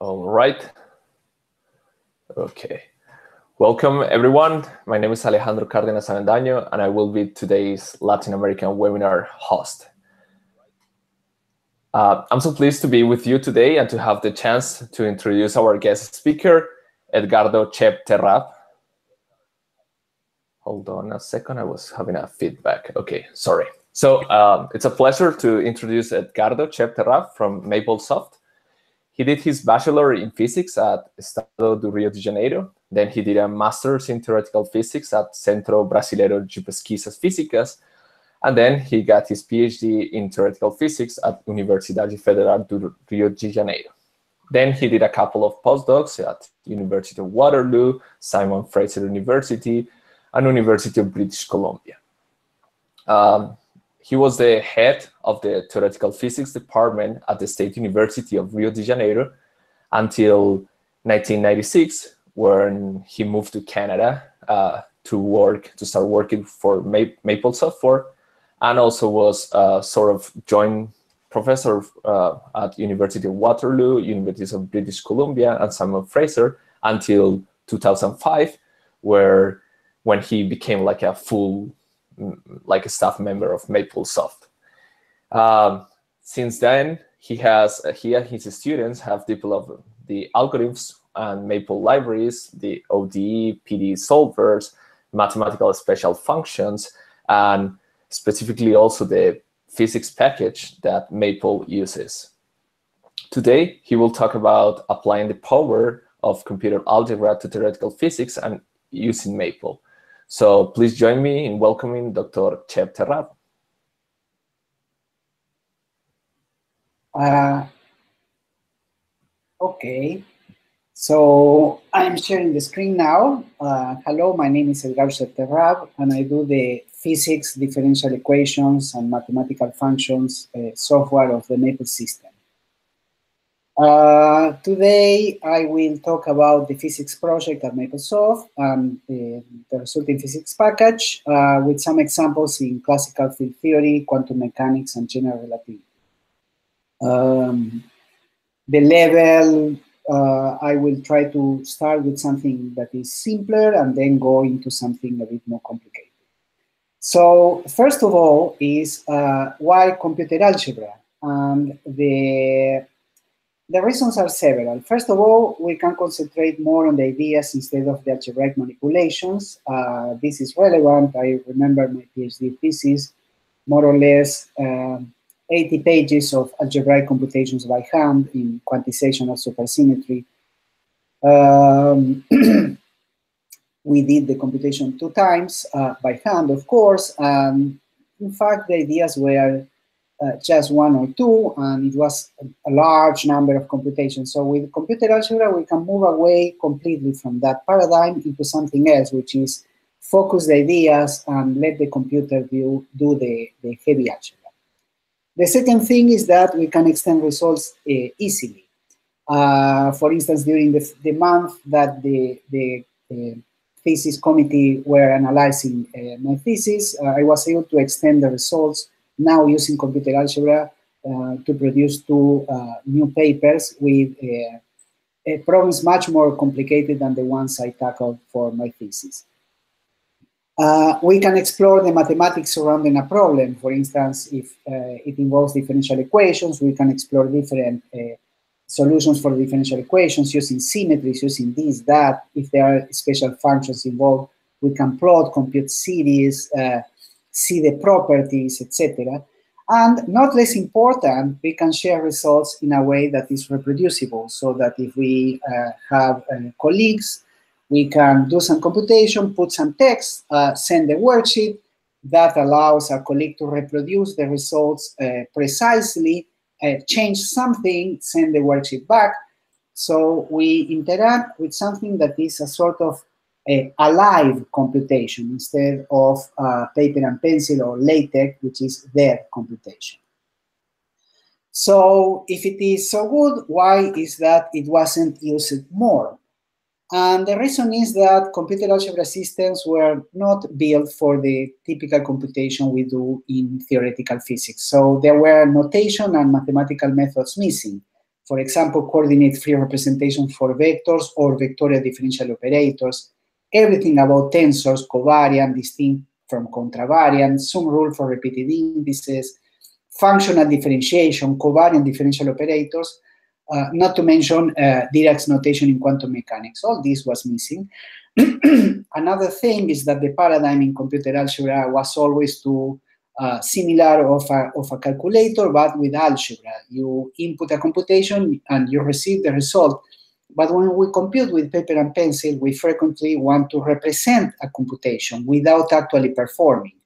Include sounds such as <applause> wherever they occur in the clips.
All right. Okay. Welcome, everyone. My name is Alejandro Cárdenas Avendaño, and I will be today's Latin American webinar host. Uh, I'm so pleased to be with you today and to have the chance to introduce our guest speaker, Edgardo Cheb-Terrab. Hold on a second, I was having a feedback. Okay, sorry. So um, it's a pleasure to introduce Edgardo Cheb-Terrab from MapleSoft. He did his bachelor in physics at Estado do Rio de Janeiro. Then he did a master's in theoretical physics at Centro Brasileiro de Pesquisas Físicas. And then he got his PhD in theoretical physics at Universidade Federal do Rio de Janeiro. Then he did a couple of postdocs at University of Waterloo, Simon Fraser University, and University of British Columbia. Um, he was the head of the theoretical physics department at the State University of Rio de Janeiro until 1996, when he moved to Canada uh, to work, to start working for Maple Software, and also was uh, sort of joint professor uh, at University of Waterloo, University of British Columbia, and Simon Fraser until 2005, where when he became like a full like a staff member of MapleSoft. Um, since then, he has he and his students have developed the algorithms and Maple libraries, the ODE, PDE solvers, mathematical special functions, and specifically also the physics package that Maple uses. Today, he will talk about applying the power of computer algebra to theoretical physics and using Maple. So please join me in welcoming Dr. Cheb-Terrab. Uh, okay, so I'm sharing the screen now. Uh, hello, my name is Edgar Cheb-Terrab, and I do the physics, differential equations, and mathematical functions uh, software of the Maple system. Uh, today, I will talk about the physics project at Maplesoft and the, the resulting physics package uh, with some examples in classical field theory, quantum mechanics, and general relativity. Um, the level, uh, I will try to start with something that is simpler and then go into something a bit more complicated. So first of all is uh, why computer algebra? And the the reasons are several. First of all, we can concentrate more on the ideas instead of the algebraic manipulations. Uh, this is relevant. I remember my PhD thesis, more or less um, 80 pages of algebraic computations by hand in quantization of supersymmetry. Um, <clears throat> we did the computation two times uh, by hand, of course. And in fact, the ideas were uh, just one or two, and it was a, large number of computations. So with computer algebra, we can move away completely from that paradigm into something else, which is focus the ideas and let the computer do, do the, the heavy algebra. The second thing is that we can extend results uh, easily. Uh, for instance, during the, the month that the, the thesis committee were analyzing uh, my thesis, uh, I was able to extend the results now using computer algebra uh, to produce two uh, new papers with uh, problems much more complicated than the ones I tackled for my thesis. Uh, we can explore the mathematics surrounding a problem. For instance, if uh, it involves differential equations, we can explore different uh, solutions for differential equations using symmetries, using this, that. If there are special functions involved, we can plot, compute series, see the properties, etc. And not less important, we can share results in a way that is reproducible so that if we uh, have uh, colleagues, we can do some computation, put some text, uh, send the worksheet that allows a colleague to reproduce the results uh, precisely, uh, change something, send the worksheet back. So we interact with something that is a sort of a, a live computation instead of uh, paper and pencil or LaTeX, which is their computation. So if it is so good, why is that it wasn't used more? And the reason is that computer algebra systems were not built for the typical computation we do in theoretical physics. So there were notation and mathematical methods missing. for example, coordinate free representation for vectors or vectorial differential operators, everything about tensors, covariant, distinct from contravariant, some rule for repeated indices, functional differentiation, covariant differential operators, uh, not to mention uh, Dirac's notation in quantum mechanics. All this was missing. <clears throat> Another thing is that the paradigm in computer algebra was always to uh, similar of a, of a calculator, but with algebra. You input a computation and you receive the result. But when we compute with paper and pencil, we frequently want to represent a computation without actually performing.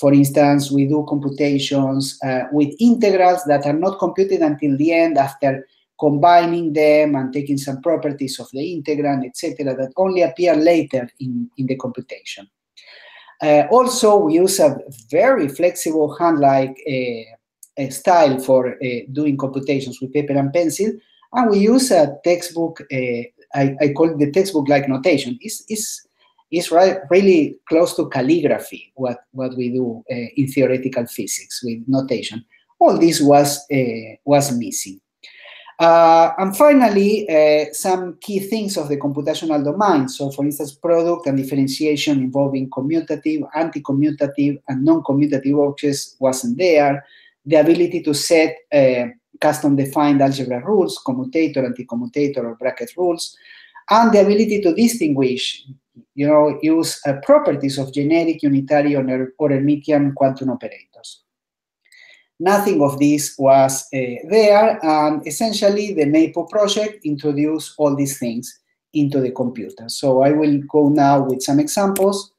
For instance, we do computations uh, with integrals that are not computed until the end after combining them and taking some properties of the integrand, etc., that only appear later in, in the computation. Uh, also, we use a very flexible hand-like uh, style for uh, doing computations with paper and pencil, and we use a textbook, uh, I, I, call it the textbook-like notation. It's, it's, it's right, really close to calligraphy, what, what we do uh, in theoretical physics with notation. All this was, uh, was missing. Uh, and finally, uh, some key things of the computational domain. So for instance, product and differentiation involving commutative, anti-commutative, and non-commutative objects wasn't there. The ability to set uh, custom-defined algebra rules, commutator, anti-commutator, or bracket rules, and the ability to distinguish, you know, use uh, properties of generic, unitary, or, or Hermitian quantum operators. Nothing of this was uh, there, and essentially the Maple project introduced all these things into the computer. So I will go now with some examples.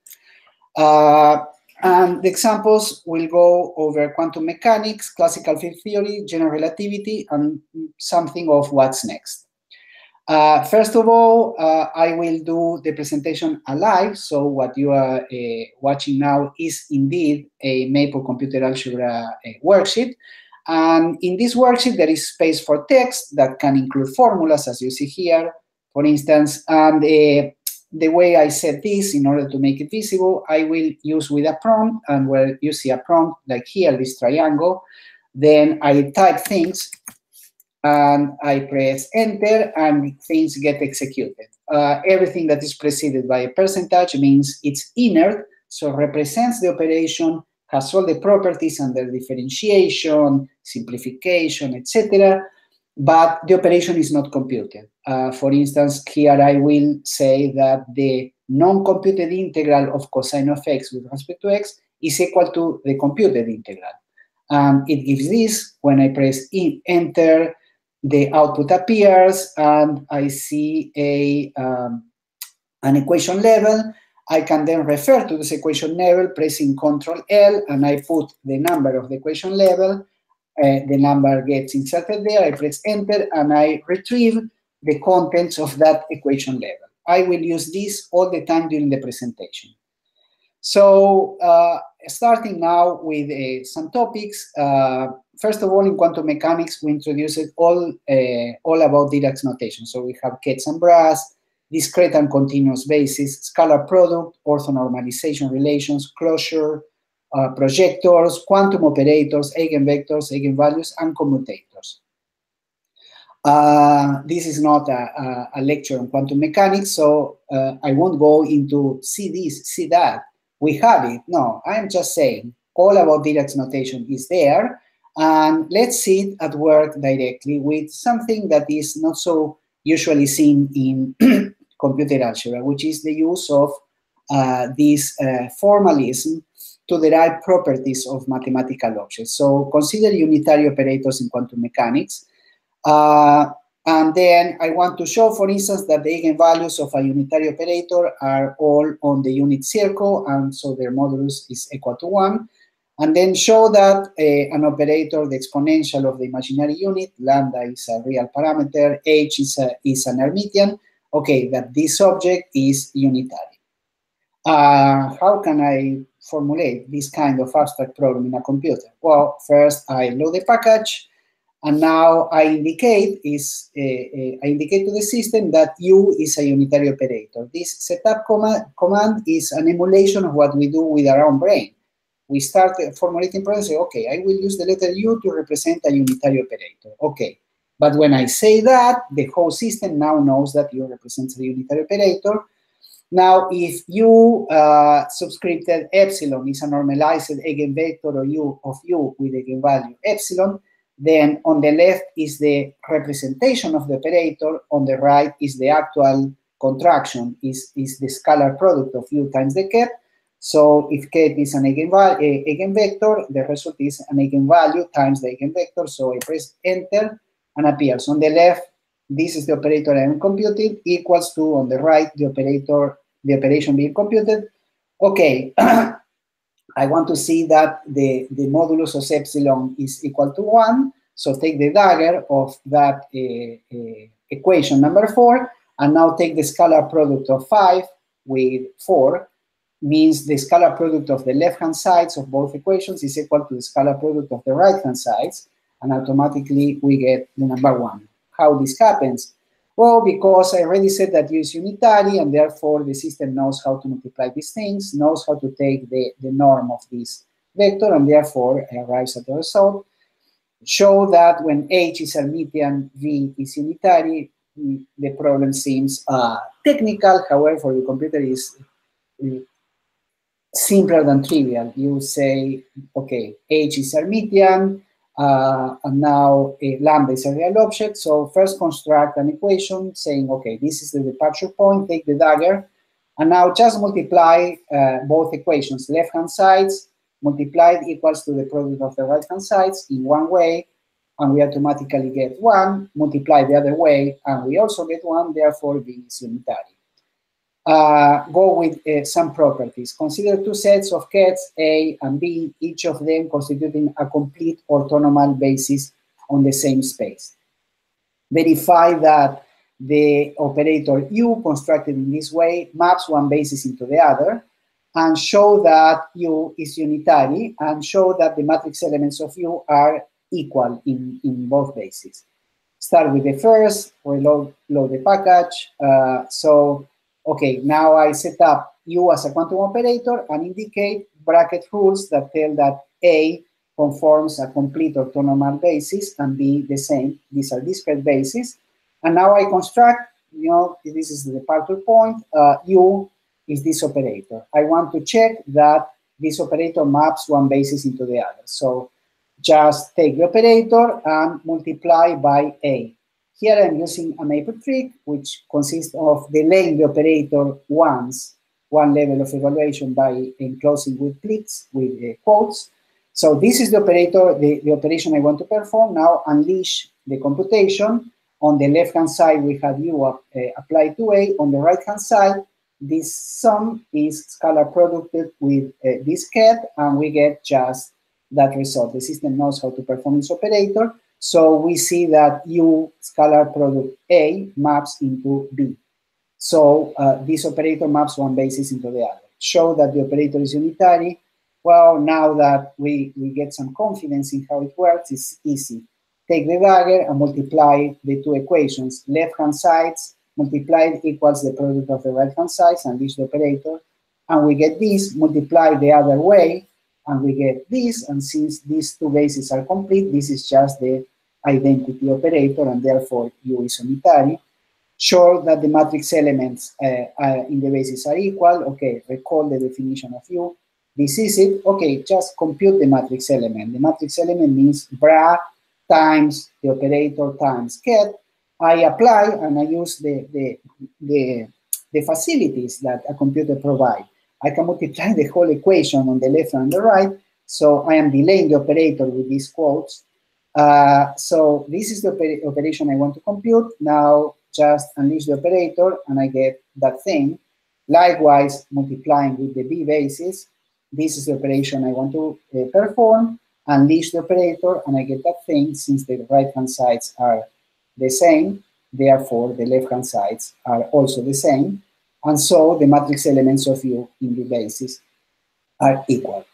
Uh, and the examples will go over quantum mechanics, classical field theory, general relativity, and something of what's next. Uh, first of all, uh, I will do the presentation alive. So what you are uh, watching now is indeed a Maple Computer Algebra uh, worksheet. And in this worksheet, there is space for text that can include formulas, as you see here, for instance. And uh, the way I set this, in order to make it visible, I will use with a prompt. And where you see a prompt, like here, this triangle, then I type things and I press enter and things get executed. Uh, everything that is preceded by a percentage means it's inert, so represents the operation, has all the properties under differentiation, simplification, etc., but the operation is not computed. Uh, for instance, here I will say that the non-computed integral of cosine of x with respect to x is equal to the computed integral. And it gives this when I press in, enter, the output appears and I see a um, an equation label. I can then refer to this equation label pressing Control L and I put the number of the equation label. Uh, the number gets inserted there. I press enter and I retrieve the contents of that equation label. I will use this all the time during the presentation. So uh, starting now with uh, some topics. Uh, first of all, in quantum mechanics, we introduced all, uh, all about Dirac's notation. So we have kets and bras, discrete and continuous basis, scalar product, orthonormalization relations, closure, uh, projectors, quantum operators, eigenvectors, eigenvalues, and commutators. Uh, this is not a, a, lecture on quantum mechanics, so uh, I won't go into see this, see that we have it. No, I'm just saying all about Dirac's notation is there. And let's see it at work directly with something that is not so usually seen in <clears throat> computer algebra, which is the use of uh, this uh, formalism to derive properties of mathematical objects. So consider unitary operators in quantum mechanics. Uh, and then I want to show, for instance, that the eigenvalues of a unitary operator are all on the unit circle, and so their modulus is equal to 1. And then show that uh, an operator, the exponential of the imaginary unit, lambda is a real parameter, h is, a, is an Hermitian, okay, that this object is unitary. Uh, how can I formulate this kind of abstract problem in a computer? Well, first I load the package, and now I indicate is uh, uh, I indicate to the system that U is a unitary operator. This setup command, command is an emulation of what we do with our own brain. We start formulating problems, say, okay, I will use the letter U to represent a unitary operator. Okay, But when I say that, the whole system now knows that U represents a unitary operator. Now, if U uh, subscripted epsilon is a normalized eigenvector or U of U with eigenvalue epsilon, then on the left is the representation of the operator, on the right is the actual contraction, is, is the scalar product of U times the ket. So if ket is an eigenvalue, eigenvector, the result is an eigenvalue times the eigenvector. So I press enter and appears on the left, this is the operator I'm computing, equals to on the right, the operator, the operation being computed. Okay, <clears throat> I want to see that the, the modulus of epsilon is equal to one. So take the dagger of that uh, uh, equation number four, and now take the scalar product of five with four, means the scalar product of the left-hand sides of both equations is equal to the scalar product of the right-hand sides and automatically we get the number one. How this happens? Well, because I already said that U is unitary and therefore the system knows how to multiply these things, knows how to take the, the norm of this vector and therefore arrives at the result. Show that when H is Hermitian, V is unitary, the problem seems uh, technical, however, the computer is uh, simpler than trivial. You say, okay, H is Hermitian, uh, and now lambda is a real object. So first construct an equation saying, okay, this is the departure point, take the dagger, and now just multiply uh, both equations, left-hand sides multiplied equals to the product of the right-hand sides in one way, and we automatically get one, multiply the other way, and we also get one, therefore B is unitary uh, go with uh, some properties. Consider two sets of kets, A and B, each of them constituting a complete orthonormal basis on the same space. Verify that the operator U constructed in this way maps one basis into the other and show that U is unitary and show that the matrix elements of U are equal in, in both bases. Start with the first, reload load the package. Uh, so okay, now I set up U as a quantum operator and indicate bracket rules that tell that A conforms a complete orthonormal basis and B the same. These are discrete bases. And now I construct, you know, this is the departure point, uh, U is this operator. I want to check that this operator maps one basis into the other. So just take the operator and multiply by A. Here I'm using a maple trick, which consists of delaying the operator once, one level of evaluation by enclosing with clicks, with uh, quotes. So this is the operator, the, the operation I want to perform. Now unleash the computation. On the left-hand side, we have U uh, applied to A. On the right-hand side, this sum is scalar producted with uh, this ket, and we get just that result. The system knows how to perform this operator. So we see that U scalar product A maps into B. So uh, this operator maps one basis into the other. Show that the operator is unitary. Well, now that we, we get some confidence in how it works, it's easy. Take the dagger and multiply the two equations. Left-hand sides multiplied equals the product of the right-hand sides and this operator. And we get this, multiply the other way, and we get this. And since these two bases are complete, this is just the identity operator, and therefore U is unitary. Show that the matrix elements uh, in the basis are equal. Okay, recall the definition of U. This is it. Okay, just compute the matrix element. The matrix element means bra times the operator times ket. I apply and I use the, the, the, the facilities that a computer provide. I can <laughs> multiply the whole equation on the left and the right. So I am delaying the operator with these quotes. Uh, so this is the oper operation I want to compute. Now just unleash the operator and I get that thing. Likewise, multiplying with the B basis, this is the operation I want to uh, perform. Unleash the operator and I get that thing since the right-hand sides are the same. Therefore, the left-hand sides are also the same. And so the matrix elements of U in the basis are equal.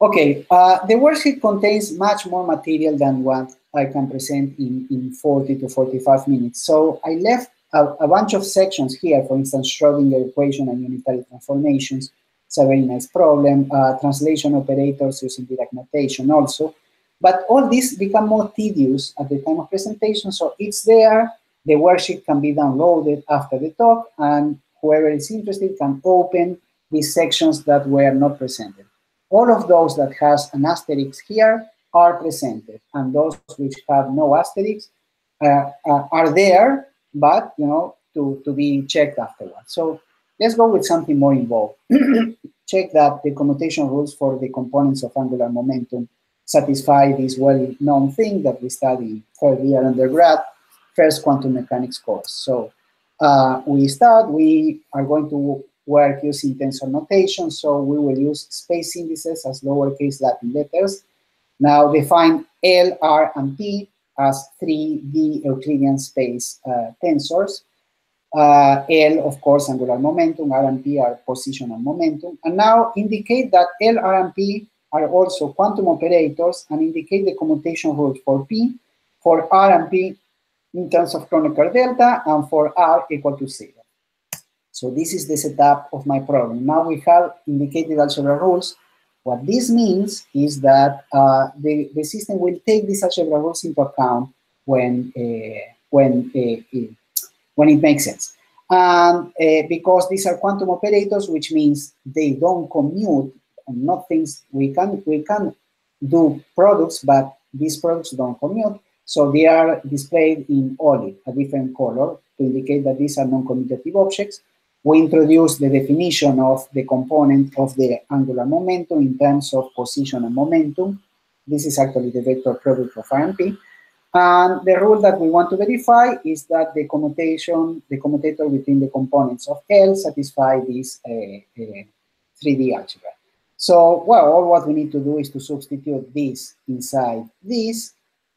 Okay, uh, the worksheet contains much more material than what I can present in, in 40 to 45 minutes. So I left a, a bunch of sections here, for instance, Schrodinger equation and unitary transformations. It's a very nice problem. Uh, translation operators using Dirac notation also. But all this become more tedious at the time of presentation, so it's there. The worksheet can be downloaded after the talk, and whoever is interested can open these sections that were not presented. All of those that has an asterisk here are presented, and those which have no asterisk uh, uh, are there, but you know to, to be checked afterwards. So let's go with something more involved. <clears throat> Check that the commutation rules for the components of angular momentum satisfy this well-known thing that we study third year undergrad, first quantum mechanics course. So uh, we start, we are going to work using tensor notation, so we will use space indices as lowercase Latin letters. Now define L, R, and P as 3D Euclidean space uh, tensors. Uh, L, of course, angular momentum, R and P are positional momentum. And now indicate that L, R, and P are also quantum operators and indicate the commutation rule for P, for R and P in terms of Kronecker delta, and for R equal to zero. So this is the setup of my problem. Now we have indicated algebra rules. What this means is that uh, the, the system will take these algebra rules into account when, uh, when, uh, when it makes sense. And uh, because these are quantum operators, which means they don't commute and not things we can we can do products, but these products don't commute. So they are displayed in olive, a different color, to indicate that these are non-commutative objects. We introduce the definition of the component of the angular momentum in terms of position and momentum. This is actually the vector product of RMP. And the rule that we want to verify is that the commutation, the commutator between the components of L satisfy this uh, uh, 3D algebra. So, well, all what we need to do is to substitute this inside this,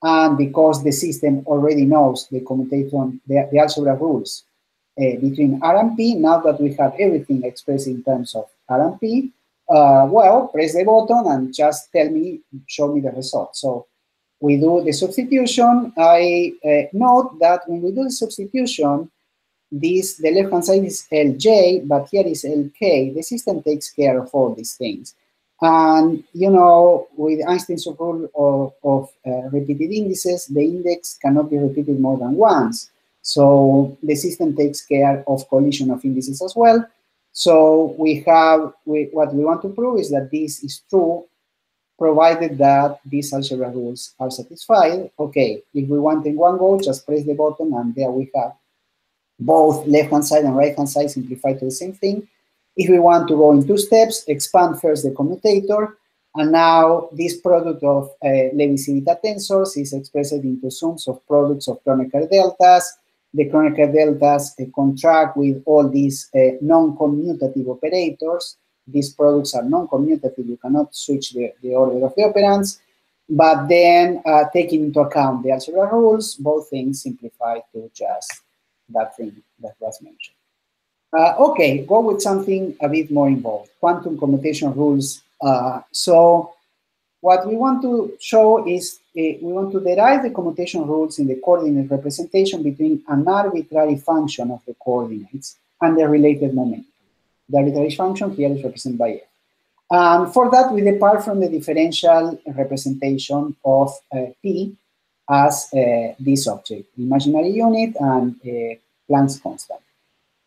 and because the system already knows the commutation, the, the algebra rules uh, between R and P, now that we have everything expressed in terms of R and P, uh, well, press the button and just tell me, show me the result. So we do the substitution. I uh, note that when we do the substitution, this, the left-hand side is Lj, but here is Lk. The system takes care of all these things. And, you know, with Einstein's rule of, of uh, repeated indices, the index cannot be repeated more than once. So the system takes care of collision of indices as well. So we have, we, what we want to prove is that this is true, provided that these algebra rules are satisfied. Okay, if we want in one go, just press the button and there we have both left-hand side and right-hand side simplified to the same thing. If we want to go in two steps, expand first the commutator, and now this product of uh, Levi-Civita tensors is expressed into sums of products of Kronecker deltas. The Kronecker deltas uh, contract with all these uh, non-commutative operators. These products are non-commutative. You cannot switch the, the order of the operands. But then, uh, taking into account the algebra rules, both things simplify to just that thing that was mentioned. Uh, okay, go with something a bit more involved, quantum commutation rules. Uh, so what we want to show is uh, we want to derive the commutation rules in the coordinate representation between an arbitrary function of the coordinates and the related momentum. The arbitrary function here is represented by f. And for that, we depart from the differential representation of uh, p as uh, this object, imaginary unit and uh, Planck's constant.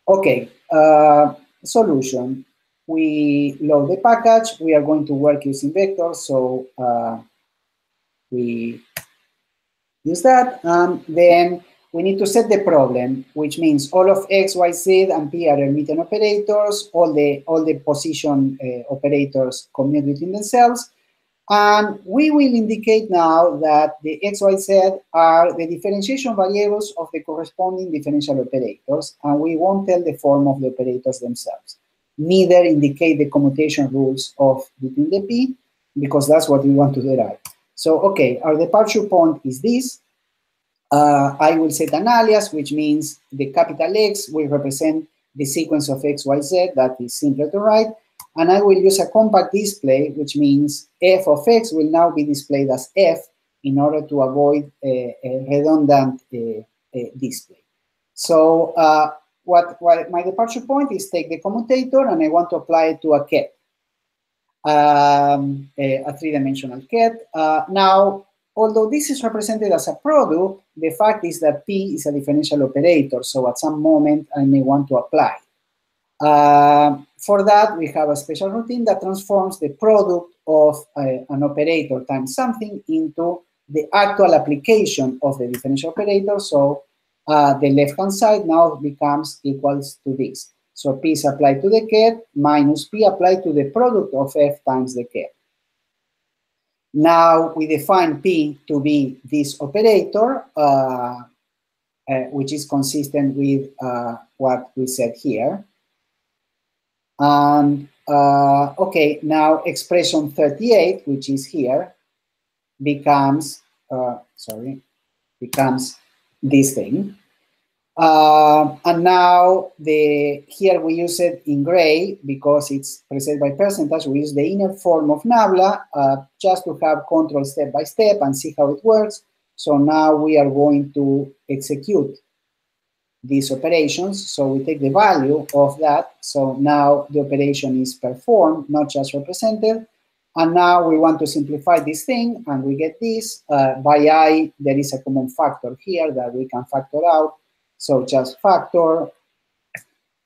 Okay, uh, solution. We load the package. We are going to work using vectors, so uh, we use that. And then we need to set the problem, which means all of x, y, z, and p are Hermitian operators. All the all the position uh, operators commute between themselves. And we will indicate now that the x, y, z are the differentiation variables of the corresponding differential operators, and we won't tell the form of the operators themselves. Neither indicate the commutation rules of between the p, because that's what we want to derive. So, okay, our departure point is this. Uh, I will set an alias, which means the capital X will represent the sequence of x, y, z, that is simpler to write, and I will use a compact display, which means f of x will now be displayed as f in order to avoid a, a redundant uh, uh, display. So uh, what, what, my departure point is take the commutator and I want to apply it to a ket, um, a, a three-dimensional ket. Uh, now, although this is represented as a product, the fact is that P is a differential operator, so at some moment I may want to apply. Uh, for that, we have a special routine that transforms the product of an operator times something into the actual application of the differential operator. So uh, the left-hand side now becomes equals to this. So P is applied to the ket minus P applied to the product of F times the ket. Now we define P to be this operator, uh, uh, which is consistent with uh, what we said here. And uh, okay, now expression 38, which is here, becomes, uh, sorry, becomes this thing. Uh, and now the here we use it in gray because it's preset by percentage. We use the inert form of Nabla uh, just to have control step by step and see how it works. So now we are going to execute these operations. So we take the value of that. So now the operation is performed, not just represented. And now we want to simplify this thing and we get this. Uh, by i, there is a common factor here that we can factor out. So just factor.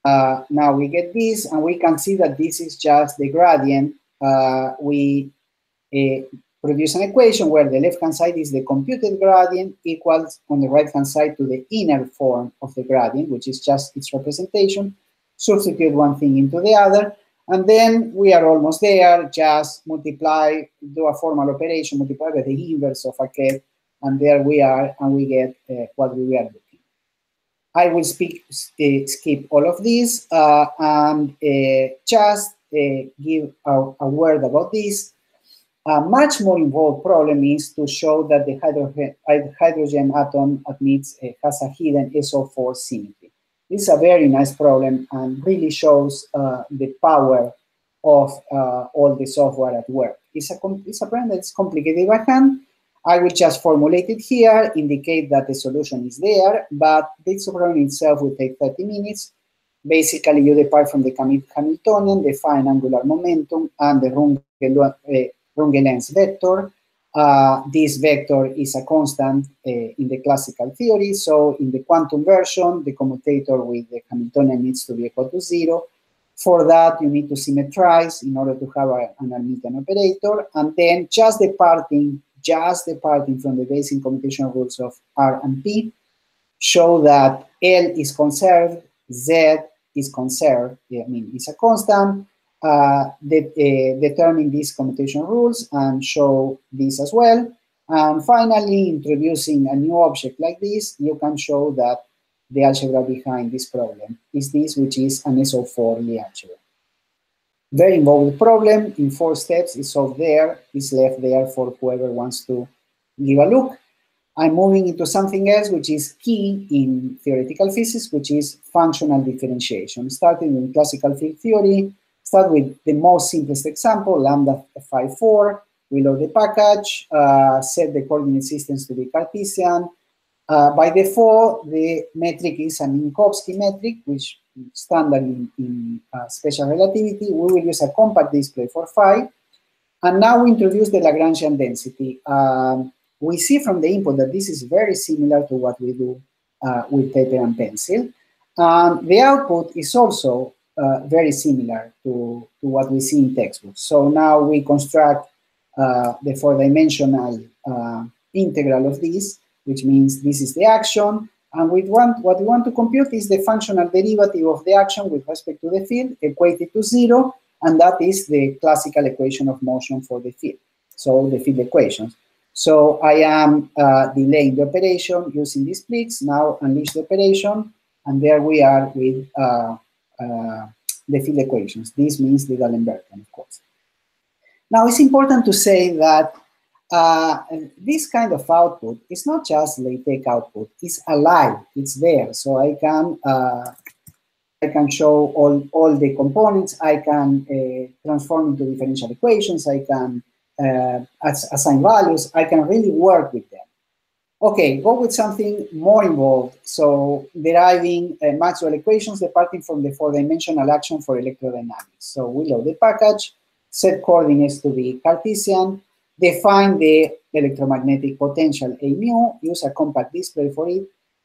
Uh, now we get this and we can see that this is just the gradient. Uh, we uh, produce an equation where the left-hand side is the computed gradient equals on the right-hand side to the inert form of the gradient, which is just its representation. Substitute one thing into the other, and then we are almost there. Just multiply, do a formal operation, multiply by the inverse of a ket, and there we are, and we get uh, what we are looking. I will speak, uh, skip all of this uh, and uh, just uh, give a, a word about this. A much more involved problem is to show that the hydrogen, hydrogen atom admits uh, has a hidden SO4 symmetry. This is a very nice problem and really shows uh, the power of uh, all the software at work. It's a, it's a problem that's complicated by hand. I will just formulate it here, indicate that the solution is there, but this problem itself will take 30 minutes. Basically, you depart from the Hamiltonian, define angular momentum, and the Runge Runge-Lenz vector. Uh, this vector is a constant uh, in the classical theory. So in the quantum version, the commutator with the Hamiltonian needs to be equal to zero. For that, you need to symmetrize in order to have a, an Hermitian operator. And then just departing, just departing from the basic commutation rules of R and P, show that L is conserved, Z is conserved, I mean, it's a constant, uh, de uh, determine these commutation rules and show this as well. And finally, introducing a new object like this, you can show that the algebra behind this problem is this, which is an SO4 Lie algebra. Very involved problem in four steps is solved there, is left there for whoever wants to give a look. I'm moving into something else which is key in theoretical physics, which is functional differentiation. Starting with classical field theory, Start with the most simplest example, lambda phi 4. We load the package, uh, set the coordinate systems to be Cartesian. Uh, by default, the metric is a Minkowski metric, which standard in, in uh, special relativity. We will use a compact display for phi. And now we introduce the Lagrangian density. Um, we see from the input that this is very similar to what we do uh, with paper and pencil. Um, the output is also uh, very similar to, to what we see in textbooks. So now we construct uh, the four-dimensional uh, integral of this, which means this is the action, and we want, what we want to compute is the functional derivative of the action with respect to the field equated to zero, and that is the classical equation of motion for the field, so the field equations. So I am uh, delaying the operation using these pleats, now unleash the operation, and there we are with uh, the field equations. This means the D'Alembertian, of course. Now, it's important to say that uh, this kind of output is not just LaTeX output, it's alive, it's there. So I can uh, I can show all, all the components, I can uh, transform into differential equations, I can uh, assign values, I can really work with them. Okay, go with something more involved. So deriving uh, Maxwell equations departing from the four-dimensional action for electrodynamics. So we load the package, set coordinates to be Cartesian. define the electromagnetic potential A mu, use a compact display for it,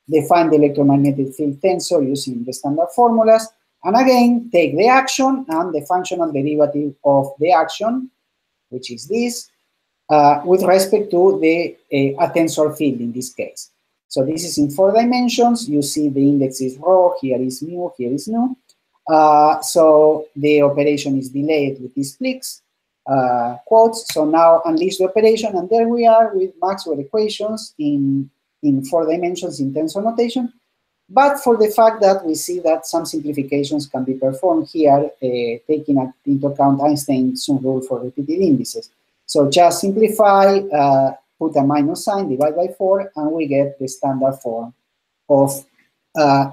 define the electromagnetic field tensor using the standard formulas, and again, take the action and the functional derivative of the action, which is this, uh, with respect to the uh, a tensor field in this case. So this is in four dimensions. You see the index is rho, here is mu, here is nu. Uh, so the operation is delayed with these clicks uh, quotes. So now unleash the operation, and there we are with Maxwell equations in, in four dimensions in tensor notation. But for the fact that we see that some simplifications can be performed here, uh, taking into account Einstein's rule for repeated indices. So just simplify, uh, put a minus sign, divide by 4, and we get the standard form of <clears throat> uh,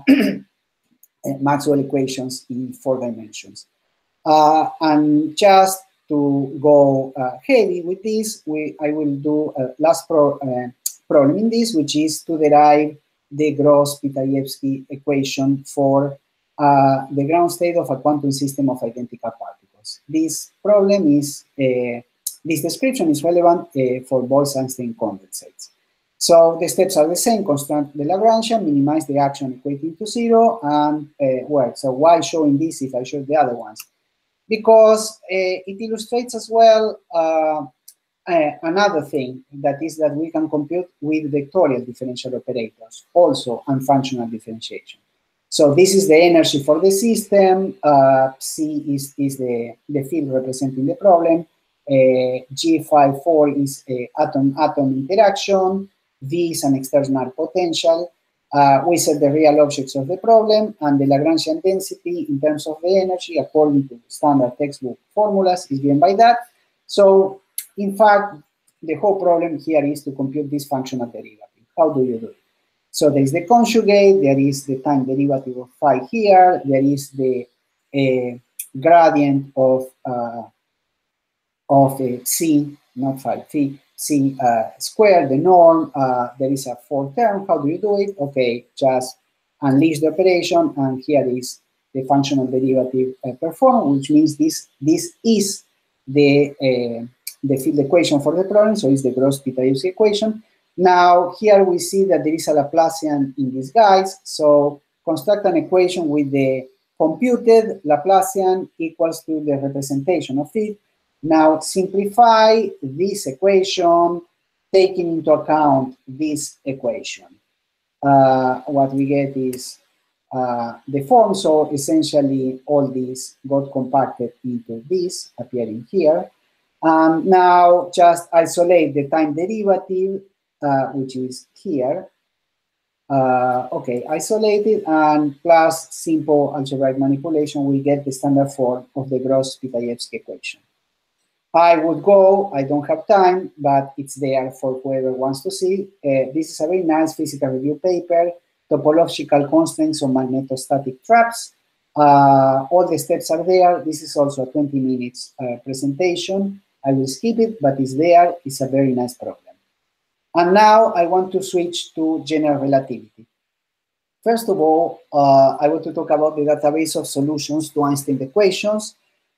Maxwell equations in four dimensions. Uh, and just to go uh, heavy with this, we, I will do a last pro, uh, problem in this, which is to derive the Gross-Pitaevskii equation for uh, the ground state of a quantum system of identical particles. This problem is, uh, this description is relevant uh, for Bose-Einstein condensates. So the steps are the same, construct the Lagrangian, minimize the action equating to zero, and uh, well, so why showing this if I show the other ones? Because uh, it illustrates as well uh, uh, another thing, that is that we can compute with vectorial differential operators, also and functional differentiation. So this is the energy for the system, uh, C is, is the, the field representing the problem, G54 is atom-atom interaction, V is an external potential, uh, we set the real objects of the problem and the Lagrangian density in terms of the energy according to standard textbook formulas is given by that. So in fact, the whole problem here is to compute this functional derivative. How do you do it? So there is the conjugate, there is the time derivative of phi here, there is the uh, gradient of uh, of c, not phi, phi, c uh, squared, the norm, uh, there is a fourth term. How do you do it? Okay, just unleash the operation, and here is the functional derivative uh, performed, which means this this is the uh, the field equation for the problem, so it's the Gross-Pitaevskii equation. Now, here we see that there is a Laplacian in disguise, so construct an equation with the computed Laplacian equals to the representation of it. Now, simplify this equation, taking into account this equation. Uh, what we get is uh, the form, so essentially all these got compacted into this, appearing here. Um, now just isolate the time derivative, uh, which is here. Uh, okay, isolate it and plus simple algebraic manipulation, we get the standard form of the Gross-Pitaevskii equation. I would go, I don't have time, but it's there for whoever wants to see. Uh, this is a very nice physical review paper, topological constraints on magnetostatic traps. Uh, all the steps are there. This is also a 20 minutes uh, presentation. I will skip it, but it's there. It's a very nice problem. And now I want to switch to general relativity. First of all, uh, I want to talk about the database of solutions to Einstein equations.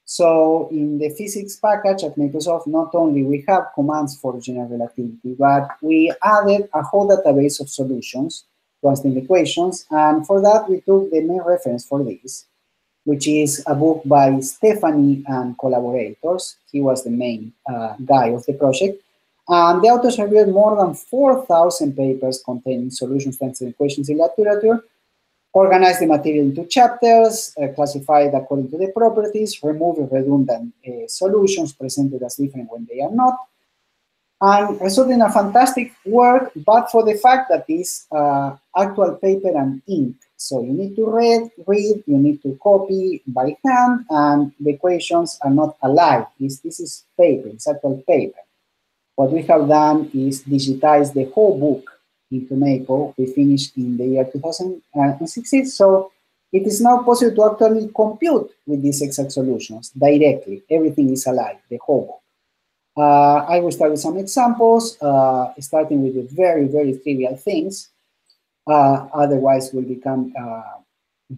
So in the physics package at Maplesoft, not only we have commands for general relativity, but we added a whole database of solutions to Einstein equations. And for that, we took the main reference for this, which is a book by Stephani and collaborators. He was the main uh, guy of the project. And the authors reviewed more than 4,000 papers containing solutions to equations in literature, organized the material into chapters, uh, it according to the properties, removed redundant uh, solutions presented as different when they are not, and result in a fantastic work, but for the fact that this uh, actual paper and ink. So you need to read, read, you need to copy by hand, and the equations are not alive. This, this is paper, it's actual paper. What we have done is digitize the whole book into Maple. We finished in the year 2016, so it is now possible to actually compute with these exact solutions directly. Everything is alive, the whole. Uh, I will start with some examples, uh, starting with the very, very trivial things. Uh, otherwise, will become uh,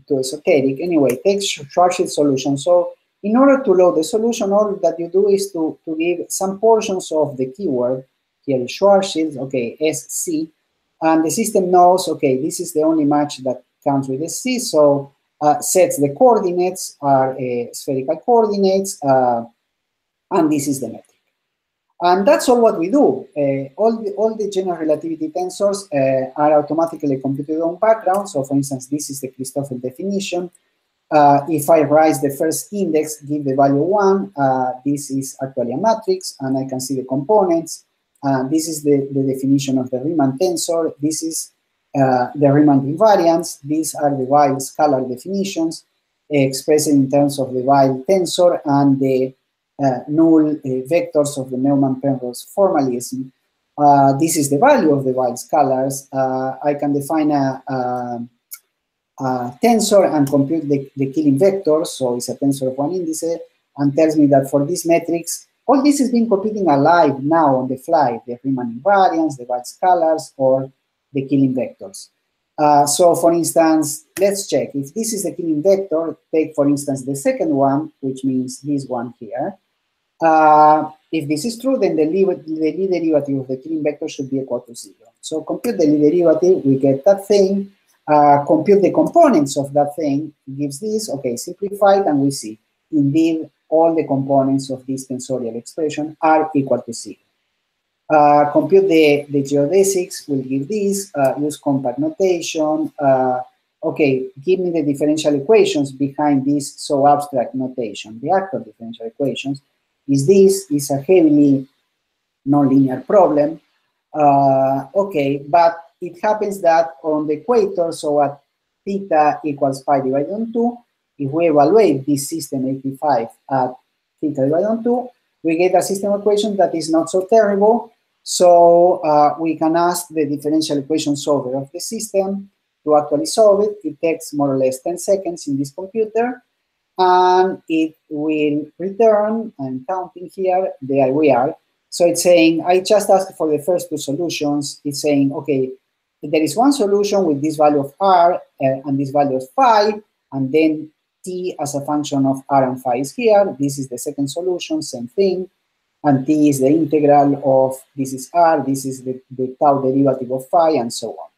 too esoteric. Anyway, take Schwarzschild solution. So In order to load the solution, all that you do is to, to give some portions of the keyword, here Schwarzschild, okay, SC, and the system knows, okay, this is the only match that comes with SC, so uh, sets the coordinates are uh, spherical coordinates, uh, and this is the metric. And that's all what we do. Uh, all, the, all the general relativity tensors uh, are automatically computed on background. So for instance, this is the Christoffel definition. Uh, if I rise the first index, give the value one, this is actually a matrix, and I can see the components. Uh, this is the, the definition of the Riemann tensor. This is uh, the Riemann invariants. These are the Weyl scalar definitions expressed in terms of the Weyl tensor and the uh, null uh, vectors of the Newman-Penrose formalism. Uh, this is the value of the Weyl scalars. I can define a, a, a, tensor and compute the, the Killing vector, so it's a tensor of one indice, and tells me that for this matrix, all this is being computing alive now on the fly, the Riemann invariants, the Weyl scalars, or the Killing vectors. Uh, so for instance, let's check. If this is the Killing vector, take for instance the second one, which means this one here. Uh, if this is true, then the, Lie derivative of the Killing vector should be equal to zero. So compute the Lie derivative, we get that thing. Uh, compute the components of that thing, gives this. Okay, simplified, and we see indeed all the components of this tensorial expression are equal to zero. Uh, compute the, the geodesics will give this, uh, use compact notation. Uh, okay, give me the differential equations behind this so abstract notation, the actual differential equations is this is a heavily nonlinear problem. Uh, okay, but it happens that on the equator, so at theta equals pi divided on 2, if we evaluate this system 85 at theta divided on 2, we get a system equation that is not so terrible. So uh, we can ask the differential equation solver of the system to actually solve it. It takes more or less 10 seconds in this computer and it will return, I'm counting here, there we are. So it's saying, I just asked for the first two solutions. It's saying, okay, there is one solution with this value of r uh, and this value of phi, and then t as a function of r and phi is here. This is the second solution, same thing. And t is the integral of, this is r, this is the, the tau derivative of phi, and so on.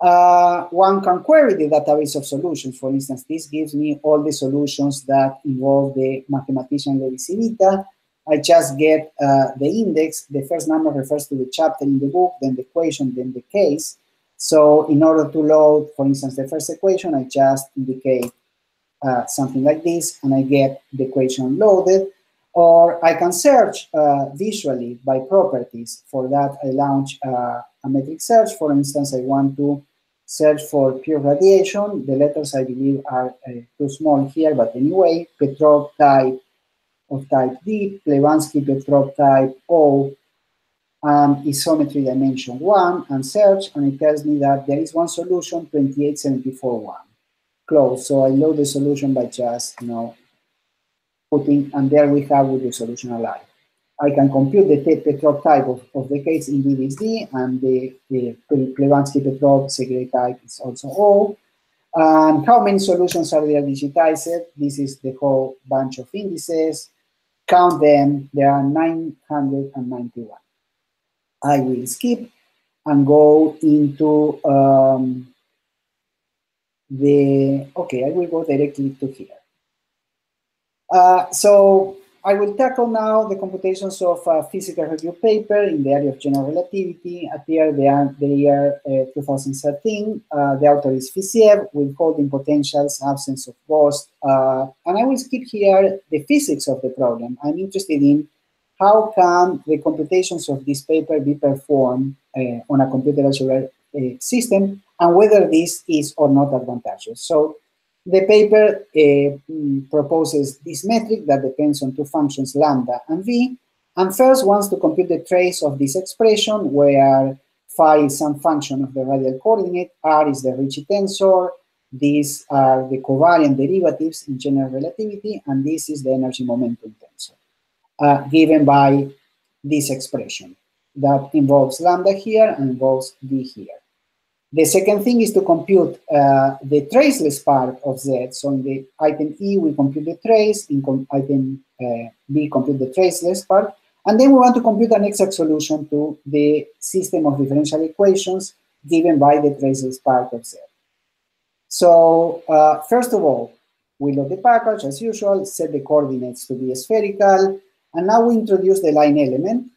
Uh, one can query the database of solutions. For instance, this gives me all the solutions that involve the mathematician Levi Civita. I just get uh, the index. The first number refers to the chapter in the book, then the equation, then the case. So in order to load, for instance, the first equation, I just indicate uh, something like this, and I get the equation loaded. Or I can search uh, visually by properties. For that, I launch uh, a metric search. For instance, I want to search for pure radiation. The letters, I believe, are uh, too small here, but anyway, Petrov type of type D, Plebanski Petrov type O, and isometry dimension 1, and search, and it tells me that there is one solution, 28741, close. So I load the solution by just, you know, putting, and there we have with the solution alive. I can compute the Petrov type of, of the case in DVSD, and the, the Plebanski-Petrov segregate type is also O. And how many solutions are there digitized? This is the whole bunch of indices. Count them, there are 991. I will skip and go into um, the, okay, I will go directly to here. Uh, so I will tackle now the computations of a physical review paper in the area of general relativity, appeared the, the year uh, 2013. Uh, the author is Fiziev, withholding potentials, absence of ghost. Uh, and I will skip here the physics of the problem. I'm interested in how can the computations of this paper be performed uh, on a computer algebra uh, system and whether this is or not advantageous. So the paper uh, proposes this metric that depends on two functions, lambda and v, and first wants to compute the trace of this expression where phi is some function of the radial coordinate, r is the Ricci tensor, these are the covariant derivatives in general relativity, and this is the energy momentum tensor, uh, given by this expression that involves lambda here and involves v here. The second thing is to compute uh, the traceless part of Z. So in the item E, we compute the trace. In item uh, B, compute the traceless part. And then we want to compute an exact solution to the system of differential equations given by the traceless part of Z. So uh, first of all, we load the package as usual, set the coordinates to be spherical, and now we introduce the line element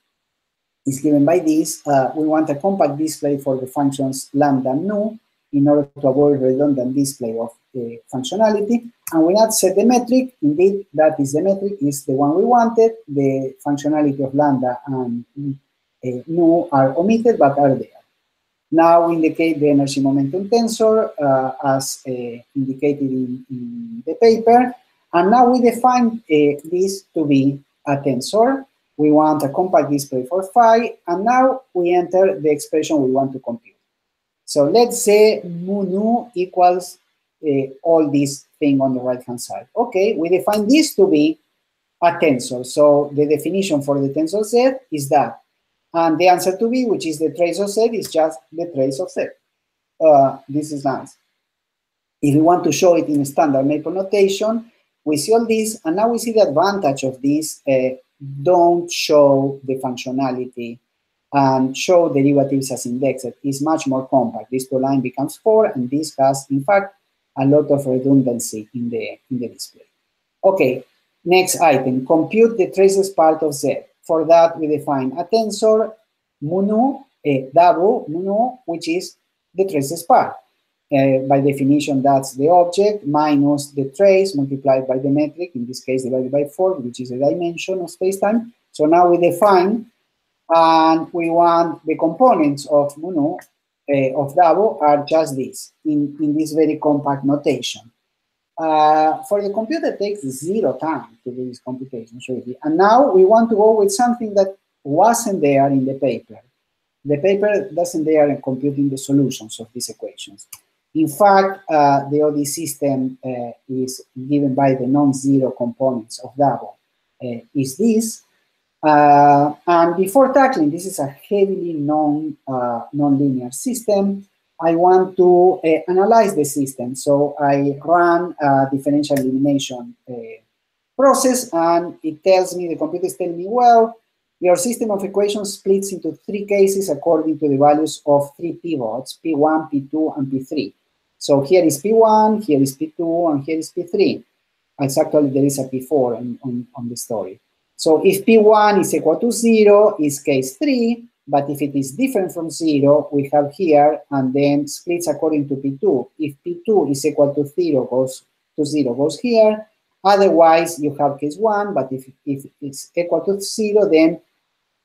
is given by this. Uh, we want a compact display for the functions lambda and nu in order to avoid redundant display of the functionality. And we not set the metric. Indeed, that is the metric, is the one we wanted. The functionality of lambda and uh, nu are omitted, but are there. Now we indicate the energy momentum tensor uh, as uh, indicated in, in, the paper. And now we define uh, this to be a tensor we want a compact display for phi, and now we enter the expression we want to compute. So let's say mu nu equals uh, all this thing on the right-hand side. Okay, we define this to be a tensor. So the definition for the tensor set is that. And the answer to B, which is the trace of set, is just the trace of set. Uh, this is nice. If we want to show it in standard maple notation, we see all this, and now we see the advantage of this uh, don't show the functionality and show derivatives as indexed is much more compact. This two line becomes four, and this has, in fact, a lot of redundancy in the, in the display. Okay, next item, compute the traces part of Z. For that, we define a tensor, munu, eh, a double munu, which is the traces part. Uh, by definition, that's the object minus the trace multiplied by the metric, in this case divided by 4, which is the dimension of spacetime. So now we define, and we want the components of Munu, uh, of Dabo, are just this, in, in this very compact notation. Uh, for the computer, it takes zero time to do this computation, really. And now we want to go with something that wasn't there in the paper. The paper doesn't there in computing the solutions of these equations. In fact, uh, the ODE system uh, is given by the non-zero components of Dabo. Uh, is this. Uh, and before tackling, this is a heavily non, uh, non-linear system. I want to uh, analyze the system. So I run a differential elimination process and it tells me, the computer is telling me, well, your system of equations splits into three cases according to the values of three pivots, P1, P2, and P3. So here is P1, here is P2, and here is P3. It's actually, there is a P4 on, on, on the story. So if P1 is equal to 0, is case 3, but if it is different from 0, we have here, and then splits according to P2. If P2 is equal to 0, goes to 0, goes here. Otherwise, you have case 1, but if, if it's equal to 0, then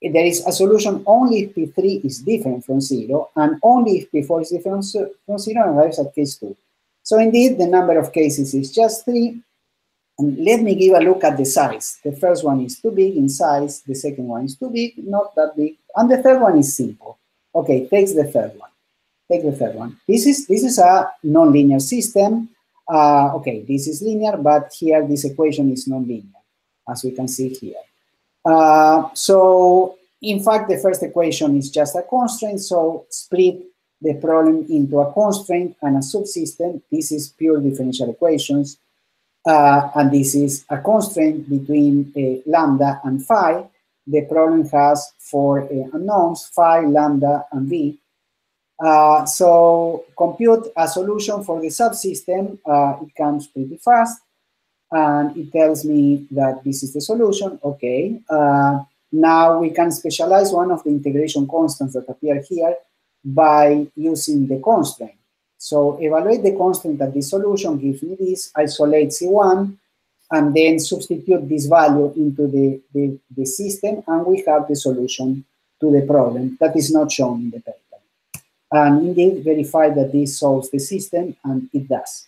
there is a solution only if P3 is different from 0, and only if P4 is different from 0 and arrives at case 2. So indeed, the number of cases is just 3. And let me give a look at the size. The first one is too big in size. The second one is too big, not that big. And the third one is simple. Okay, takes the third one. Take the third one. This is, this is a nonlinear system. Uh, okay, this is linear, but here this equation is nonlinear, as we can see here. Uh, so in fact, the first equation is just a constraint, so split the problem into a constraint and a subsystem. This is pure differential equations. Uh, and this is a constraint between uh, lambda and phi. The problem has four uh, unknowns, phi, lambda, and v. Uh, so compute a solution for the subsystem. Uh, it comes pretty fast and it tells me that this is the solution. Okay, uh, now we can specialize one of the integration constants that appear here by using the constraint. So evaluate the constraint that this solution gives me this, isolate C1, and then substitute this value into the, the, the system, and we have the solution to the problem that is not shown in the paper. And indeed, verify that this solves the system, and it does.